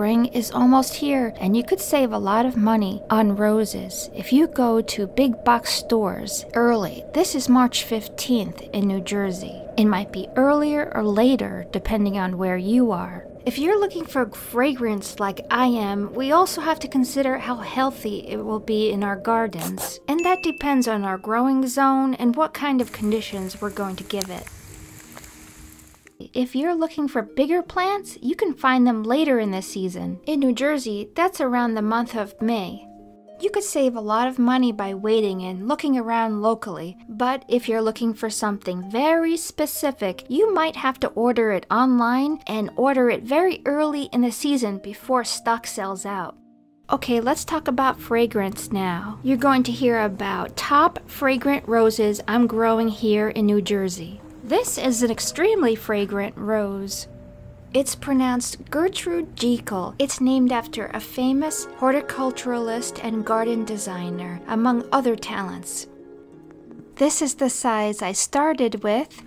spring is almost here, and you could save a lot of money on roses if you go to big box stores early. This is March 15th in New Jersey. It might be earlier or later depending on where you are. If you're looking for fragrance like I am, we also have to consider how healthy it will be in our gardens. And that depends on our growing zone and what kind of conditions we're going to give it. If you're looking for bigger plants, you can find them later in the season. In New Jersey, that's around the month of May. You could save a lot of money by waiting and looking around locally, but if you're looking for something very specific, you might have to order it online and order it very early in the season before stock sells out. Okay, let's talk about fragrance now. You're going to hear about top fragrant roses I'm growing here in New Jersey. This is an extremely fragrant rose. It's pronounced Gertrude Jekyll. It's named after a famous horticulturalist and garden designer, among other talents. This is the size I started with.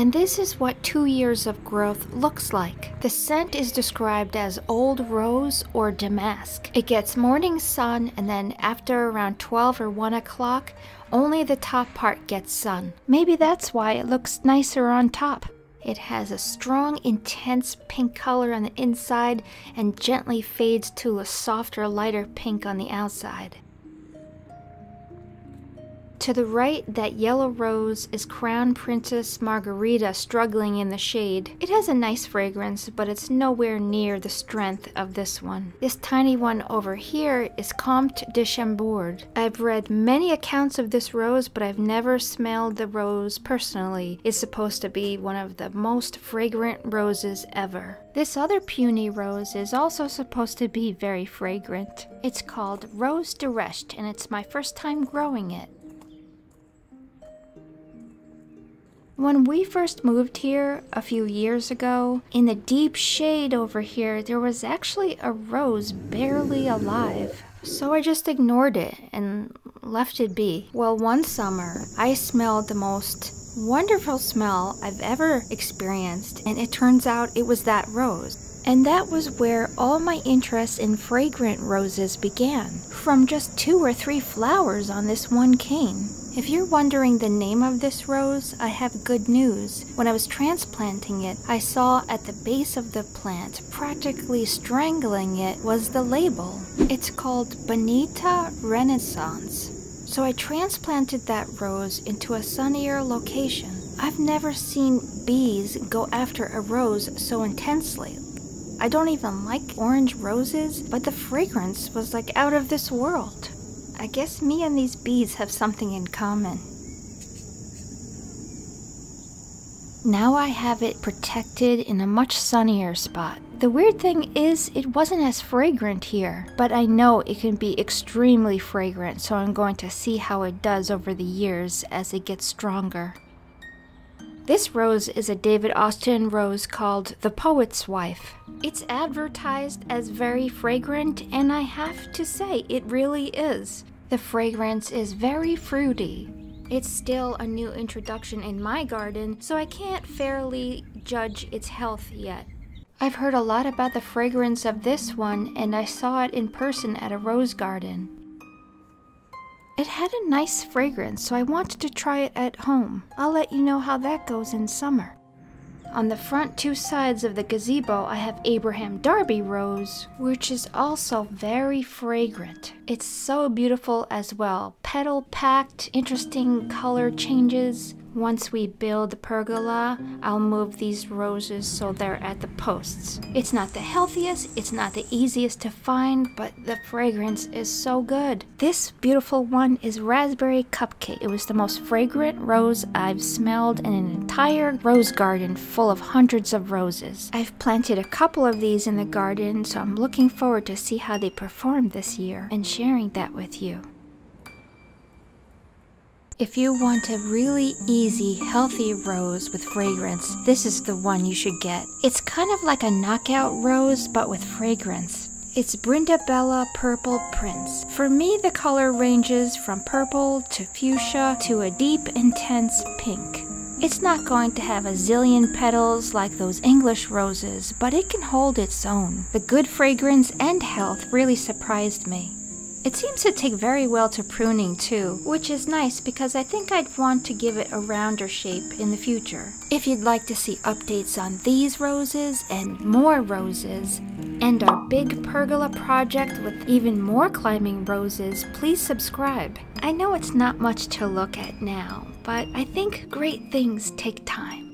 And this is what two years of growth looks like. The scent is described as old rose or damask. It gets morning sun and then after around 12 or 1 o'clock, only the top part gets sun. Maybe that's why it looks nicer on top. It has a strong, intense pink color on the inside and gently fades to a softer, lighter pink on the outside. To the right, that yellow rose is Crown Princess Margareta struggling in the shade. It has a nice fragrance, but it's nowhere near the strength of this one. This tiny one over here is Comte de Chambord. I've read many accounts of this rose, but I've never smelled the rose personally. It's supposed to be one of the most fragrant roses ever. This other puny rose is also supposed to be very fragrant. It's called Rose de Rescht, and it's my first time growing it. When we first moved here a few years ago, in the deep shade over here, there was actually a rose barely alive. So I just ignored it and left it be. Well, one summer, I smelled the most wonderful smell I've ever experienced, and it turns out it was that rose. And that was where all my interest in fragrant roses began, from just two or three flowers on this one cane. If you're wondering the name of this rose, I have good news. When I was transplanting it, I saw at the base of the plant, practically strangling it, was the label. It's called Bonita Renaissance. So I transplanted that rose into a sunnier location. I've never seen bees go after a rose so intensely. I don't even like orange roses, but the fragrance was like out of this world. I guess me and these bees have something in common. Now I have it protected in a much sunnier spot. The weird thing is, it wasn't as fragrant here, but I know it can be extremely fragrant, so I'm going to see how it does over the years as it gets stronger. This rose is a David Austin rose called The Poet's Wife. It's advertised as very fragrant, and I have to say, it really is. The fragrance is very fruity. It's still a new introduction in my garden, so I can't fairly judge its health yet. I've heard a lot about the fragrance of this one, and I saw it in person at a rose garden. It had a nice fragrance, so I wanted to try it at home. I'll let you know how that goes in summer. On the front two sides of the gazebo, I have Abraham Darby rose, which is also very fragrant. It's so beautiful as well. Petal packed, interesting color changes, once we build the pergola, I'll move these roses so they're at the posts. It's not the healthiest, it's not the easiest to find, but the fragrance is so good. This beautiful one is Raspberry Cupcake. It was the most fragrant rose I've smelled in an entire rose garden full of hundreds of roses. I've planted a couple of these in the garden, so I'm looking forward to see how they perform this year and sharing that with you. If you want a really easy, healthy rose with fragrance, this is the one you should get. It's kind of like a knockout rose, but with fragrance. It's Brindabella Purple Prince. For me, the color ranges from purple to fuchsia to a deep, intense pink. It's not going to have a zillion petals like those English roses, but it can hold its own. The good fragrance and health really surprised me. It seems to take very well to pruning too, which is nice because I think I'd want to give it a rounder shape in the future. If you'd like to see updates on these roses and more roses, and our big pergola project with even more climbing roses, please subscribe. I know it's not much to look at now, but I think great things take time.